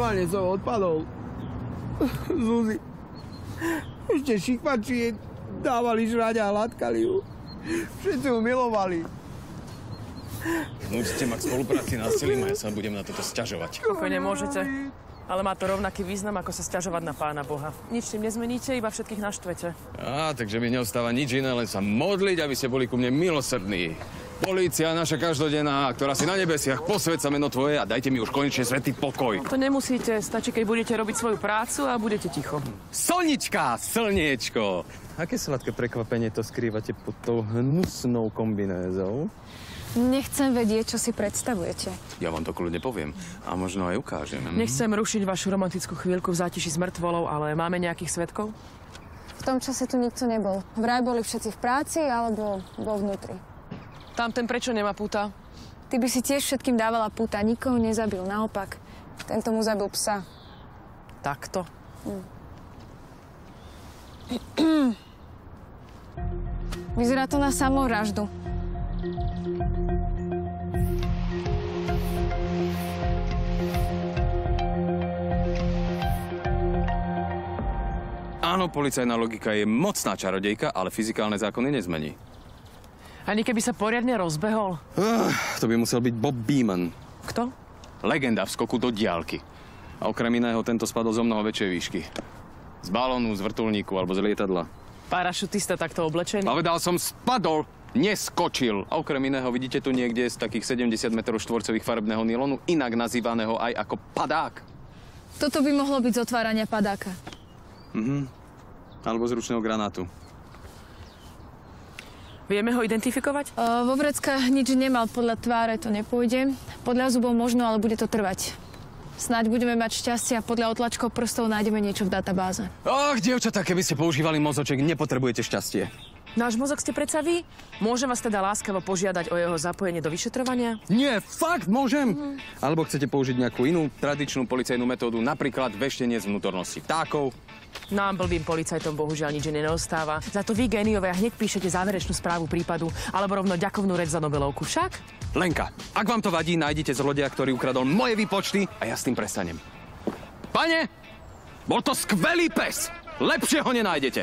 Normálne som odpadol. Zuzi. Ešte šikmači jej dávali žrať a hladkali ju. Všetci ju milovali. Núďte ma k spolupráci násilím a ja sa budem na toto sťažovať. Pokojne môžete. Ale má to rovnaký význam, ako sa sťažovať na pána Boha. Nič tým nezmeníte, iba všetkých naštvete. Á, takže mi neostáva nič iné, len sa modliť, aby ste boli ku mne milosrdní. Polícia naša každodenná, ktorá si na nebesiach, posvedca meno tvoje a dajte mi už konečne svetý pokoj. To nemusíte, stačí, keď budete robiť svoju prácu a budete ticho. Solnička, slniečko! Aké sladké prekvapenie to skrývate pod tou hnusnou kombinézou? Nechcem vedieť, čo si predstavujete. Ja vám to kľudne poviem a možno aj ukážem. Nechcem rušiť vašu romantickú chvíľku v zátiši s mŕtvolou, ale máme nejakých svetkov? V tom čase tu nikto nebol. Vraj boli všetci v práci alebo vo vnútri. Tam ten prečo nemá puta? Ty by si tiež všetkým dávala puta, nikoho nezabil. Naopak, tento mu zabil psa. Takto. Vyzerá to na samovraždu. Áno, policajná logika je mocná čarodejka, ale fyzikálne zákony nezmení. Ani keby sa poriadne rozbehol. Uh, to by musel byť Bob Beeman. Kto? Legenda v skoku do diálky. A okrem iného tento spadol zo mnoho väčšej výšky. Z balónu, z vrtulníku alebo z lietadla. Parašutista takto oblečený? Povedal som spadol, neskočil. A okrem iného vidíte tu niekde z takých 70 m štvorcových farebného nylonu, inak nazývaného aj ako padák. Toto by mohlo byť z otvárania padáka. Alebo z ručného granátu. Vieme ho identifikovať? Uh, vo vreckách nič nemal, podľa tváre to nepôjde. Podľa zubov možno, ale bude to trvať. Snáď budeme mať šťastie a podľa otlačkov prstov nájdeme niečo v databáze. Och, dievčatá, keby ste používali mozoček, nepotrebujete šťastie. Náš mozog ste predsa vy? Môžem vás teda láskavo požiadať o jeho zapojenie do vyšetrovania? Nie, fakt, môžem. Alebo chcete použiť nejakú inú tradičnú policajnú metódu, napríklad veštenie z vnútornosti vtákov. Nám blbým policajtom bohužiaľ nič neostáva. Za to vy, géniové, hneď píšete záverečnú správu prípadu, alebo rovno ďakovnú reč za Nobelovku. Však? Lenka, ak vám to vadí, nájdete zlodeja, ktorý ukradol moje výpočty a ja s tým prestanem. Pane, bol to skvelý pes. Lepšieho nenájdete.